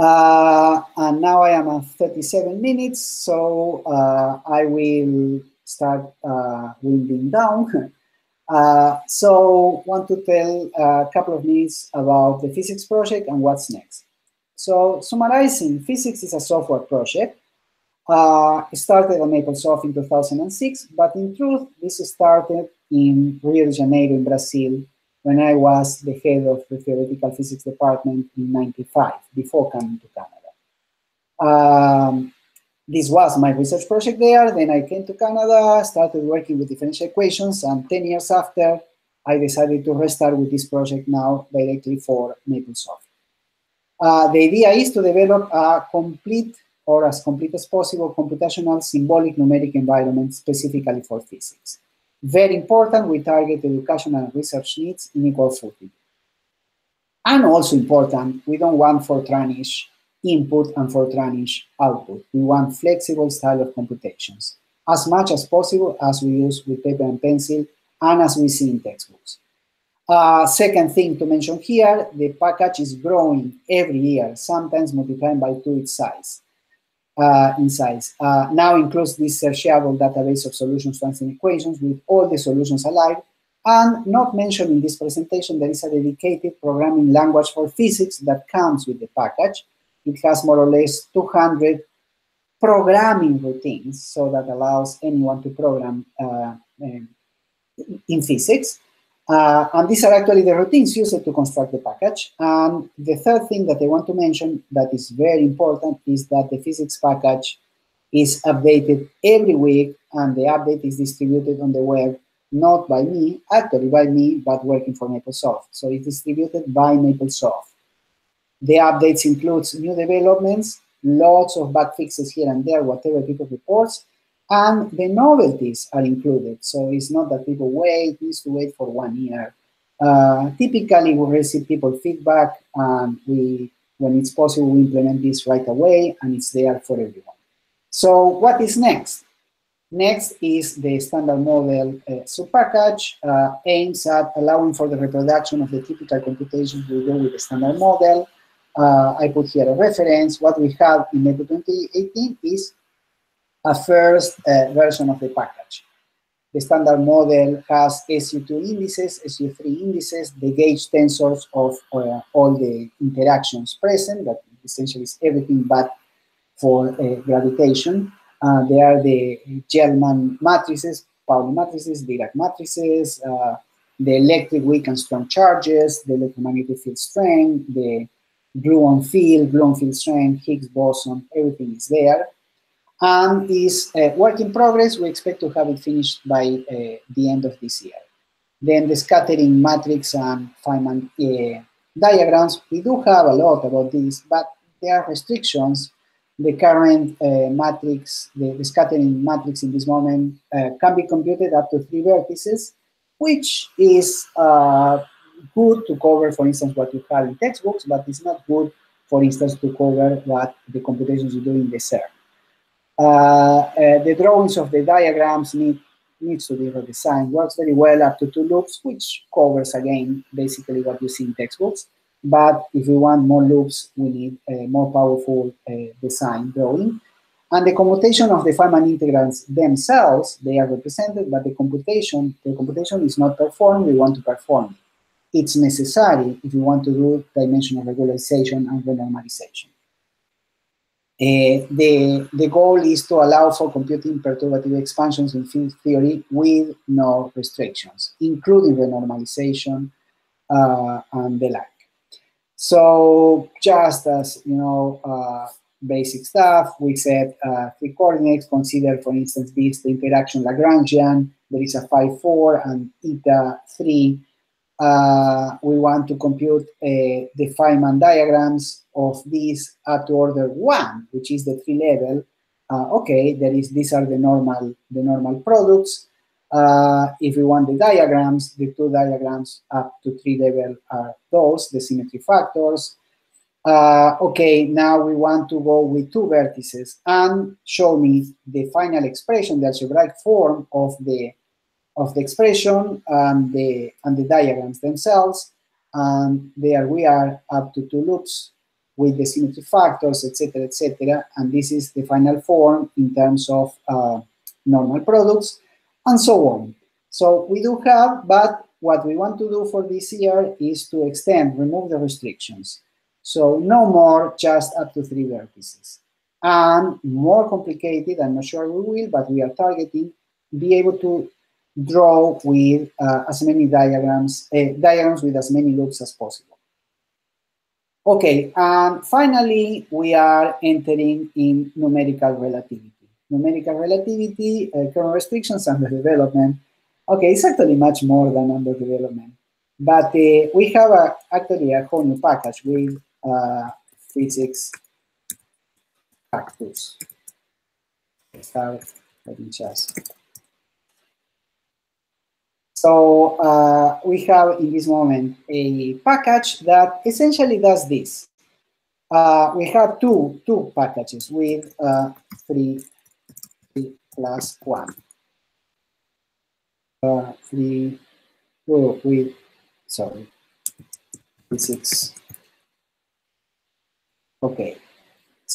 Uh, and now I am at 37 minutes, so uh, I will start uh, winding down. <laughs> Uh, so want to tell a couple of minutes about the physics project and what's next. So summarizing, physics is a software project. Uh, it started at MapleSoft in 2006, but in truth, this started in Rio de Janeiro in Brazil when I was the head of the theoretical physics department in 95, before coming to Canada. Um, this was my research project there. Then I came to Canada, started working with differential equations, and 10 years after, I decided to restart with this project now directly for MapleSoft. Uh, the idea is to develop a complete or as complete as possible computational symbolic numeric environment specifically for physics. Very important, we target educational and research needs in equal footing. And also important, we don't want Fortranish input and Fortranish output. We want flexible style of computations, as much as possible as we use with paper and pencil and as we see in textbooks. Uh, second thing to mention here, the package is growing every year, sometimes multiplying by two its size uh, in size. Uh, now includes this searchable database of solutions to answer equations with all the solutions alive. And not mentioned in this presentation, there is a dedicated programming language for physics that comes with the package. It has more or less 200 programming routines, so that allows anyone to program uh, in physics. Uh, and these are actually the routines used to construct the package. And the third thing that I want to mention that is very important is that the physics package is updated every week and the update is distributed on the web, not by me, actually by me, but working for MapleSoft. So it's distributed by MapleSoft. The updates includes new developments, lots of bug fixes here and there, whatever people reports, and the novelties are included. So it's not that people wait, needs to wait for one year. Uh, typically, we receive people feedback, and we, when it's possible, we implement this right away, and it's there for everyone. So what is next? Next is the standard model uh, subpackage, uh, aims at allowing for the reproduction of the typical computations we do with the standard model. Uh, I put here a reference. What we have in Maple 2018 is a first uh, version of the package. The standard model has SU2 indices, SU3 indices, the gauge tensors of uh, all the interactions present, that essentially is everything but for uh, gravitation. Uh, there are the Gell-Mann matrices, Pauli matrices, Dirac matrices, uh, the electric weak and strong charges, the electromagnetic field strength, the gluon field, gluon field strength, Higgs boson, everything is there and is a work in progress. We expect to have it finished by uh, the end of this year. Then the scattering matrix and Feynman uh, diagrams, we do have a lot about this, but there are restrictions. The current uh, matrix, the, the, scattering matrix in this moment uh, can be computed up to three vertices, which is uh, good to cover, for instance, what you have in textbooks, but it's not good, for instance, to cover what the computations you do in the CERN. Uh, uh, the drawings of the diagrams need needs to be redesigned. Works very well up to two loops, which covers again basically what you see in textbooks. But if we want more loops, we need a more powerful uh, design drawing. And the computation of the Feynman integrals themselves, they are represented, but the computation, the computation is not performed, we want to perform it. It's necessary if you want to do dimensional regularization and renormalization. Uh, the, the goal is to allow for computing perturbative expansions in field theory with no restrictions, including renormalization uh, and the like. So just as, you know, uh, basic stuff, we said uh, three coordinates, consider, for instance, this, the interaction Lagrangian, there is a phi 4 and eta 3 uh, we want to compute uh, the Feynman diagrams of this at order one, which is the tree level. Uh, okay, there is these are the normal the normal products. Uh, if we want the diagrams, the two diagrams up to tree level are those, the symmetry factors. Uh, okay, now we want to go with two vertices and show me the final expression, the algebraic form of the of the expression and the, and the diagrams themselves. And there we are up to two loops with the symmetry factors, etc., etc. And this is the final form in terms of uh, normal products and so on. So we do have, but what we want to do for this year is to extend, remove the restrictions. So no more just up to three vertices. And more complicated, I'm not sure we will, but we are targeting, be able to draw with uh, as many diagrams, uh, diagrams with as many loops as possible. Okay, and finally, we are entering in numerical relativity. Numerical relativity, uh, current restrictions under development. Okay, it's actually much more than under development. But uh, we have a, actually a whole new package with uh, physics cactus. Start, let me just so uh, we have in this moment a package that essentially does this. Uh, we have two, two packages with uh, three, three plus one. Uh, three, with, sorry, six. Okay,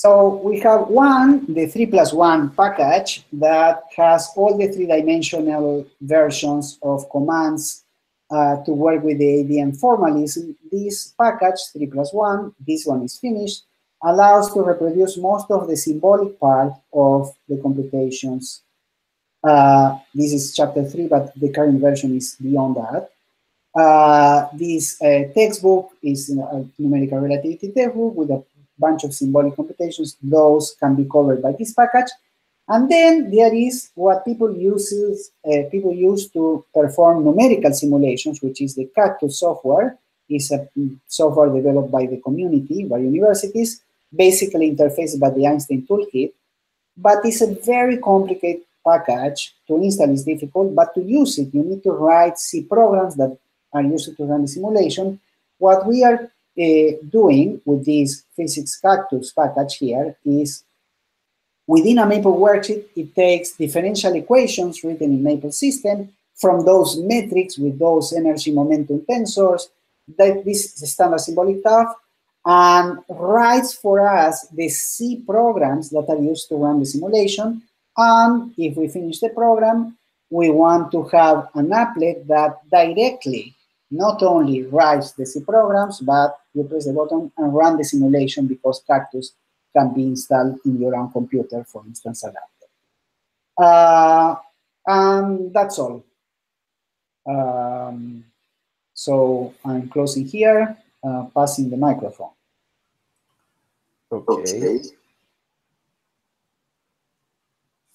so we have one, the 3 plus 1 package that has all the three-dimensional versions of commands uh, to work with the ADM formalism. This package, 3 plus 1, this one is finished, allows to reproduce most of the symbolic part of the computations. Uh, this is chapter 3, but the current version is beyond that. Uh, this uh, textbook is a numerical relativity textbook with a bunch of symbolic computations, those can be covered by this package. And then there is what people uses uh, people use to perform numerical simulations, which is the Cactus software. is a software developed by the community, by universities, basically interfaced by the Einstein toolkit. But it's a very complicated package. To install is difficult, but to use it, you need to write C programs that are used to run the simulation. What we are uh, doing with this physics cactus package here is within a Maple worksheet, it takes differential equations written in Maple system from those metrics with those energy momentum tensors, that this is standard symbolic stuff, and writes for us the C programs that are used to run the simulation. And if we finish the program, we want to have an applet that directly not only writes the C programs, but you press the button and run the simulation because Cactus can be installed in your own computer, for instance, adapter. Uh, and that's all. Um, so I'm closing here, uh, passing the microphone. Okay.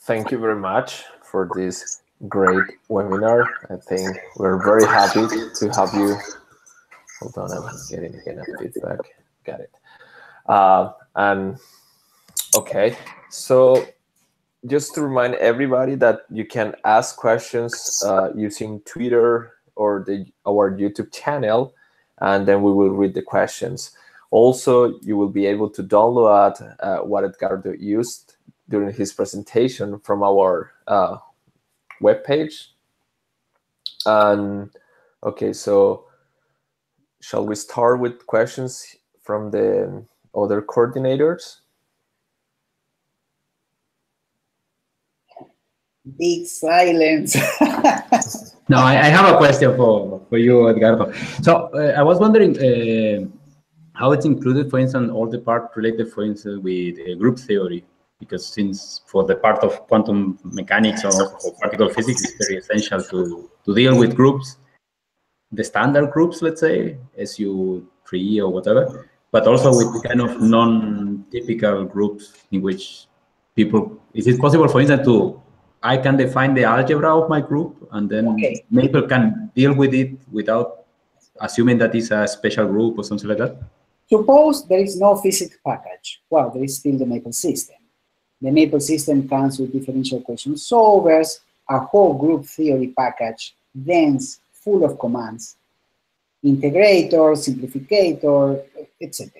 Thank you very much for this great webinar. I think we're very happy to have you Hold on, I'm getting enough feedback. Got it. Uh, and okay, so just to remind everybody that you can ask questions uh, using Twitter or the our YouTube channel, and then we will read the questions. Also, you will be able to download uh, what Edgardo used during his presentation from our uh, webpage. And okay, so shall we start with questions from the other coordinators? Big silence. <laughs> no, I, I, have a question for, for you, Edgardo. So uh, I was wondering uh, how it's included, for instance, all the part related, for instance, with uh, group theory, because since for the part of quantum mechanics or, or particle physics, it's very essential to, to deal with groups the standard groups, let's say, SU3 or whatever, but also with kind of non-typical groups in which people, is it possible, for instance, to, I can define the algebra of my group and then okay. Maple can deal with it without assuming that it's a special group or something like that? Suppose there is no physics package. Well, there is still the Maple system. The Maple system comes with differential equation solvers, a whole group theory package, dense full of commands, integrator, simplificator, etc.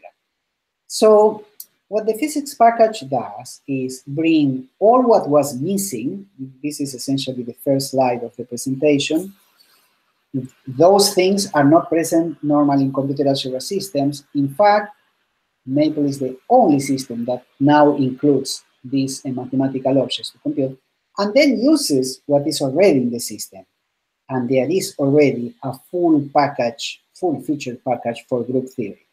So what the physics package does is bring all what was missing. This is essentially the first slide of the presentation. Those things are not present normally in computer algebra systems. In fact, Maple is the only system that now includes these mathematical objects to compute, and then uses what is already in the system and there is already a full package, full feature package for group theory.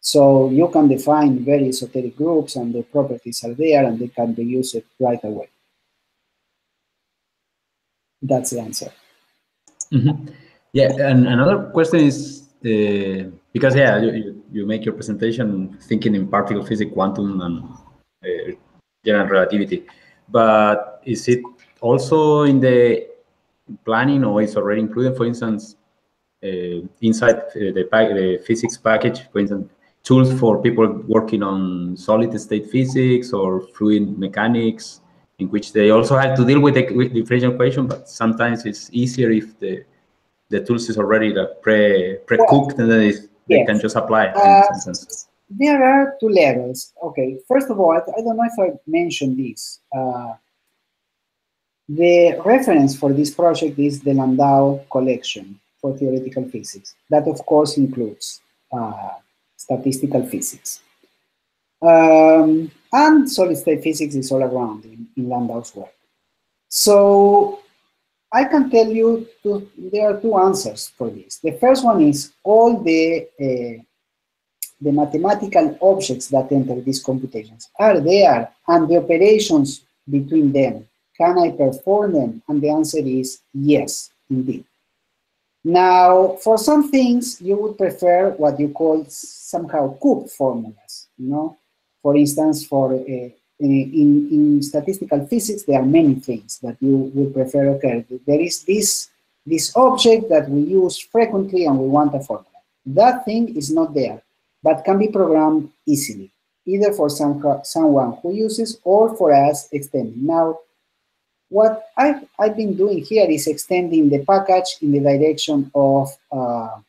So you can define very esoteric groups and the properties are there and they can be used right away. That's the answer. Mm -hmm. Yeah, and another question is uh, because yeah, you, you make your presentation thinking in particle physics, quantum, and uh, general relativity, but is it also in the planning or is already included, for instance, uh, inside uh, the, the physics package, for instance, tools for people working on solid state physics or fluid mechanics, in which they also have to deal with the differential equation, but sometimes it's easier if the the tools is already like pre pre cooked and then they yes. can just apply. Uh, there are two levels. Okay, first of all, I, don't know if I mentioned this. Uh, the reference for this project is the Landau collection for theoretical physics. That, of course, includes uh, statistical physics. Um, and solid-state physics is all around in, in Landau's work. So I can tell you two, there are two answers for this. The first one is all the uh, the mathematical objects that enter these computations are there and the operations between them can I perform them? And the answer is yes, indeed. Now, for some things, you would prefer what you call somehow CUP formulas, you know? For instance, for uh, in, in statistical physics, there are many things that you would prefer. Okay, there is this, this object that we use frequently and we want a formula. That thing is not there, but can be programmed easily, either for some, someone who uses or for us extending. Now, what I've, I've been doing here is extending the package in the direction of uh,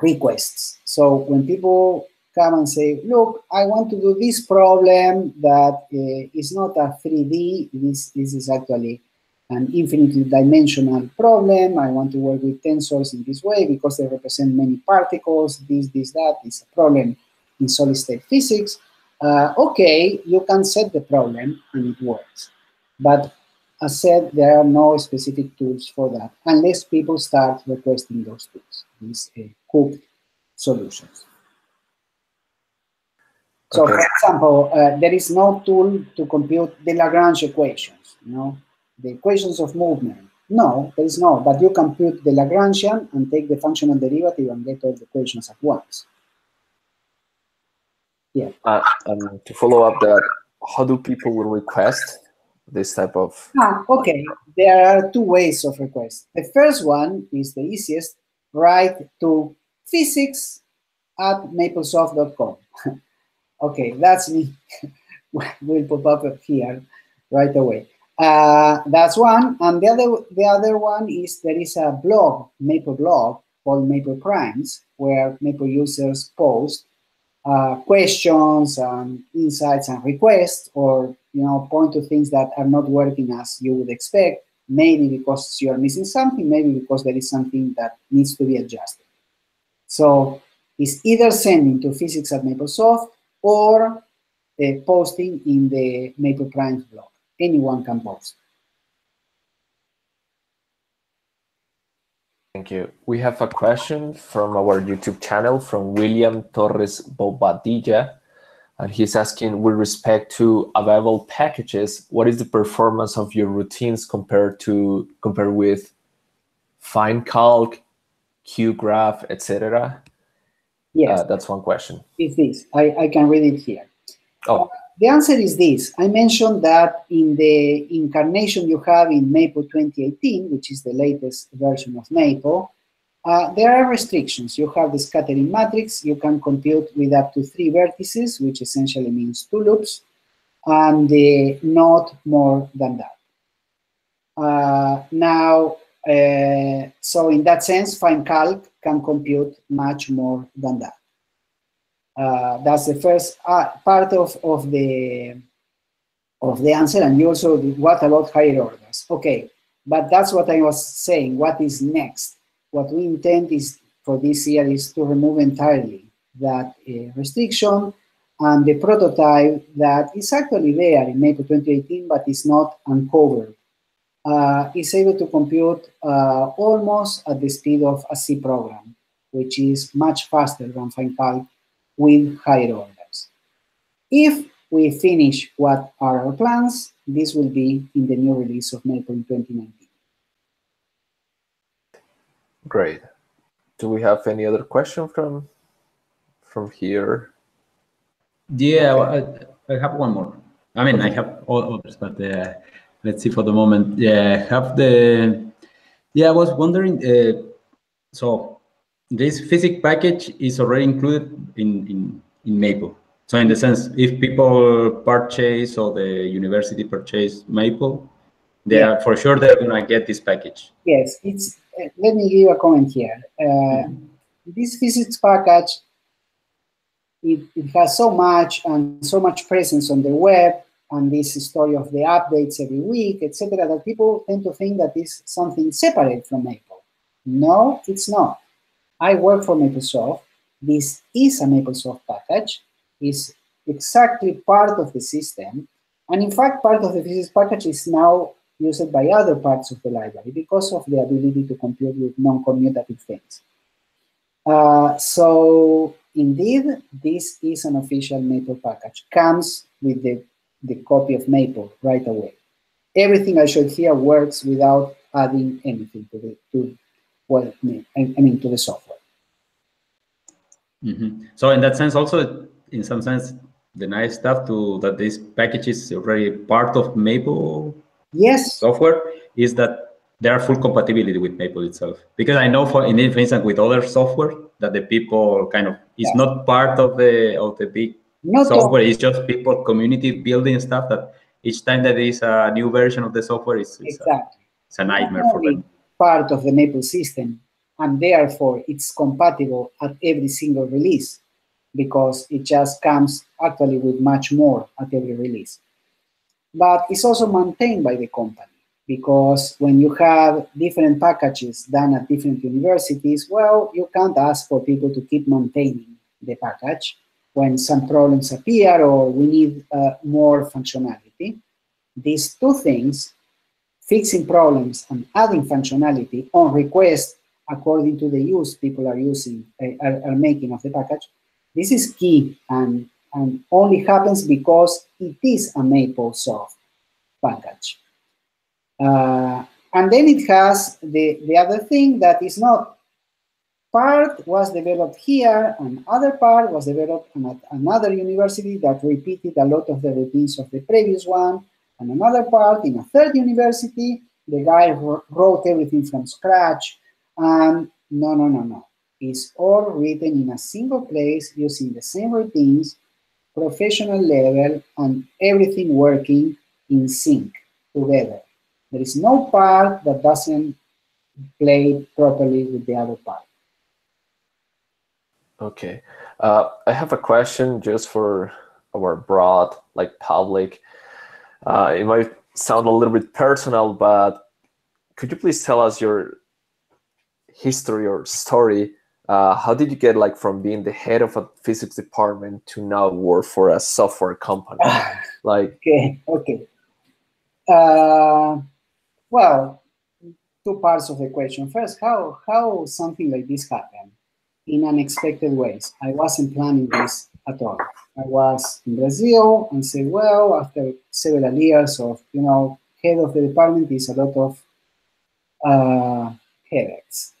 requests. So when people come and say, look, I want to do this problem that uh, is not a 3D, this, this is actually an infinitely dimensional problem. I want to work with tensors in this way because they represent many particles, this, this, that is a problem in solid state physics. Uh, okay, you can set the problem and it works. But as said, there are no specific tools for that unless people start requesting those tools, these uh, CUP solutions. So, okay. for example, uh, there is no tool to compute the Lagrange equations, you know, the equations of movement. No, there is no, but you compute the Lagrangian and take the functional derivative and get all the equations at once. Yeah. Uh, um, to follow up that, how do people request this type of ah, okay there are two ways of request the first one is the easiest write to physics at maplesoft.com <laughs> okay that's me We <laughs> will pop up here right away uh, that's one. And the other the other one is there is a blog maple blog called maple primes where maple users post uh, questions and insights and requests or you know point to things that are not working as you would expect. Maybe because you are missing something maybe because there is something that needs to be adjusted. So it's either sending to physics at maplesoft or uh, posting in the maple primes blog anyone can post Thank you. We have a question from our YouTube channel from William Torres Bobadilla. And he's asking, with respect to available packages, what is the performance of your routines compared to compared with FeynCalc, QGRAF, etc.? Yes, uh, that's one question. It's this. I, I can read it here. Oh. The answer is this. I mentioned that in the incarnation you have in Maple 2018, which is the latest version of Maple, uh, there are restrictions. You have the scattering matrix. You can compute with up to three vertices, which essentially means two loops, and uh, not more than that. Uh, now, uh, so in that sense, FeynCalc can compute much more than that. Uh, that's the first uh, part of, of the of the answer. And you also, what about higher orders? Okay, but that's what I was saying. What is next? What we intend is for this year is to remove entirely that uh, restriction and the prototype that is actually there in Maple 2018, but is not uncovered, uh, is able to compute uh, almost at the speed of a C program, which is much faster than FeynCalc with higher orders. If we finish what are our plans, this will be in the new release of Maple in 2019. Great. Do we have any other question from from here? Yeah, okay. I, I, have one more. I mean, I have all others, but uh, let's see for the moment. Yeah, have the. Yeah, I was wondering. Uh, so this physics package is already included in in in Maple. So in the sense, if people purchase or the university purchase Maple, they yeah. are for sure they're gonna get this package. Yes, it's. Uh, let me give a comment here. Uh, this physics package, it, it has so much and so much presence on the web and this story of the updates every week, etc., that people tend to think that it's something separate from Maple. No, it's not. I work for MapleSoft. This is a MapleSoft package is exactly part of the system. And in fact, part of the physics package is now used by other parts of the library because of the ability to compute with non-commutative things. Uh, so indeed, this is an official Maple package. Comes with the, the copy of Maple right away. Everything I showed here works without adding anything to the to well, I mean to the software. Mm -hmm. So in that sense, also in some sense the nice stuff to that this package is already part of Maple yes software is that there are full compatibility with Maple itself. Because I know for in for instance with other software that the people kind of is yeah. not part of the of the big not software, it's just people community building stuff that each time that there is a new version of the software is exactly. a, it's a nightmare for them. Part of the Maple system and therefore it's compatible at every single release because it just comes actually with much more at every release. But it's also maintained by the company because when you have different packages done at different universities, well, you can't ask for people to keep maintaining the package when some problems appear or we need uh, more functionality. These two things, fixing problems and adding functionality on request according to the use people are using, uh, are, are making of the package, this is key and, and only happens because it is a MapleSoft package. Uh, and then it has the, the other thing that is not part was developed here and other part was developed at another university that repeated a lot of the routines of the previous one and another part in a third university the guy wrote everything from scratch and no no no no It's all written in a single place using the same routines, professional level, and everything working in sync together. There is no part that doesn't play properly with the other part. Okay. Uh, I have a question just for our broad, like public. Uh, it might sound a little bit personal, but could you please tell us your history or story uh, how did you get like from being the head of a physics department to now work for a software company? like okay, okay. Uh, well, two parts of the question. First, how how something like this happened in unexpected ways. I wasn't planning this at all. I was in Brazil and said, well, after several years of you know head of the department is a lot of uh, headaches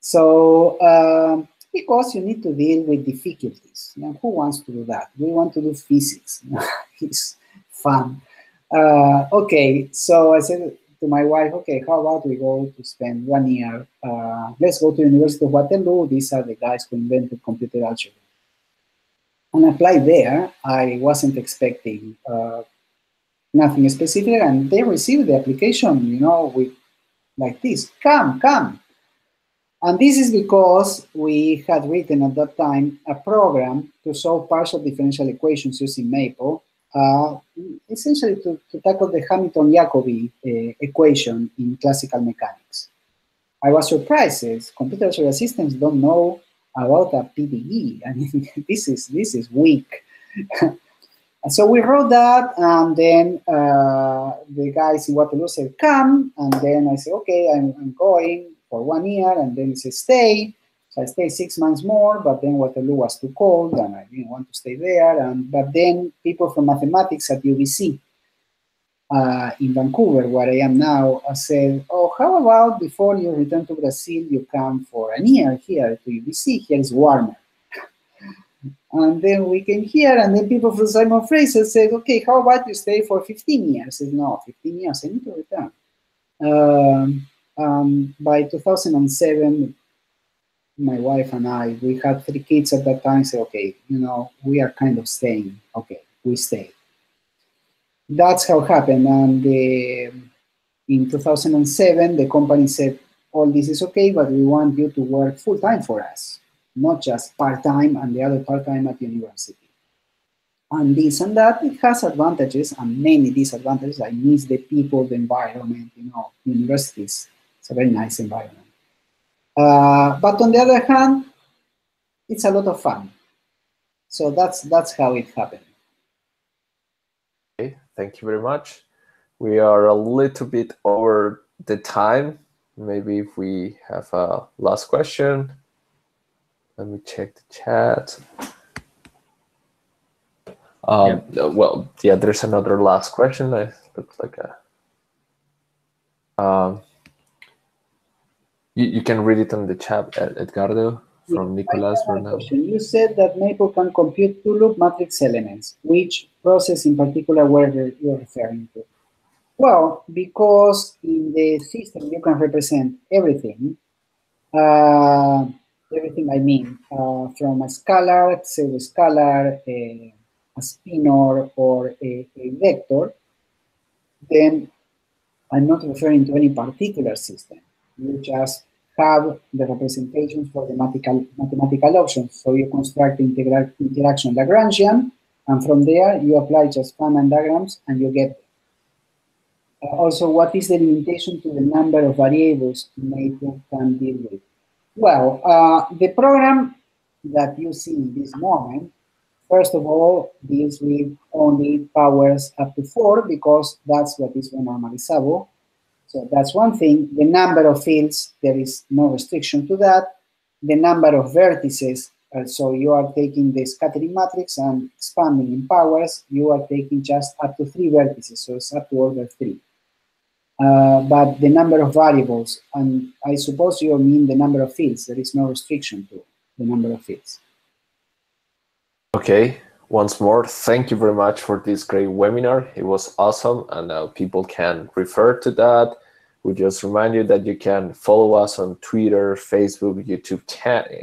so um, because you need to deal with difficulties. Who wants to do that? We want to do physics. <laughs> it's fun. Uh, okay, so I said to my wife, okay, how about we go to spend one year? Uh, let's go to the University of Waterloo. These are the guys who invented computer algebra. And applied there. I wasn't expecting uh, nothing specific, and they received the application, you know, with like this, come, come, and this is because we had written at that time a program to solve partial differential equations using Maple, uh, essentially to, to, tackle the Hamilton-Jacobi uh, equation in classical mechanics. I was surprised computer systems don't know about a PDE. I mean, <laughs> this is, this is weak. <laughs> so we wrote that, and then uh, the guys in Waterloo said, come, and then I said, okay, I'm, I'm going for one year, and then it says stay. So I stayed six months more, but then Waterloo was too cold, and I didn't want to stay there. And but then people from mathematics at UBC uh, in Vancouver, where I am now, I said, oh, how about before you return to Brazil, you come for a year here to UBC, here is warmer. <laughs> and then we came here, and then people from Simon Fraser said, okay, how about you stay for 15 years? I said, no, 15 years, I need to return. Um, um, by 2007, my wife and I, we had three kids at that time, said, okay, you know, we are kind of staying. Okay, we stay that's how it happened. And uh, in 2007, the company said, all this is okay, but we want you to work full time for us, not just part time and the other part time at university. And this and that, it has advantages and many disadvantages. I miss the people, the environment, you know, universities. It's a very nice environment. Uh, but on the other hand, it's a lot of fun. So that's that's how it happened. Thank you very much. We are a little bit over the time. Maybe if we have a last question. Let me check the chat. Um, yeah. Well, yeah, there's another last question. It looks like a. Um, you, you can read it on the chat, Edgardo from Nicolas Bernal. You said that Maple can compute two-loop matrix elements. Which process in particular were you referring to? Well, because in the system you can represent everything. Uh, everything I mean, uh, from a scalar, pseudo-scalar, a, a spinor, or a, a vector, then I'm not referring to any particular system. You just have the representations for the mathematical, mathematical options. So you construct the integral, interaction Lagrangian, and from there you apply just Feynman diagrams and you get uh, also, what is the limitation to the number of variables Maple can deal with? Well, uh, the program that you see in this moment, first of all, deals with only powers up to four because that's what is normalizable. So that's one thing. The number of fields, there is no restriction to that. The number of vertices, uh, so you are taking the scattering matrix and expanding in powers, you are taking just up to three vertices, so it's up to order three. Uh, but the number of variables, and I suppose you mean the number of fields, there is no restriction to the number of fields. Okay, once more, thank you very much for this great webinar. It was awesome, and now people can refer to that. We just remind you that you can follow us on Twitter, Facebook, YouTube,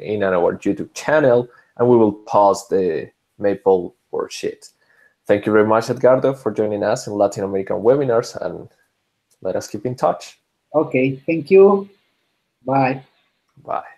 in our YouTube channel, and we will pause the Maple worksheet. Thank you very much, Edgardo, for joining us in Latin American webinars, and let us keep in touch. Okay, thank you. Bye. Bye.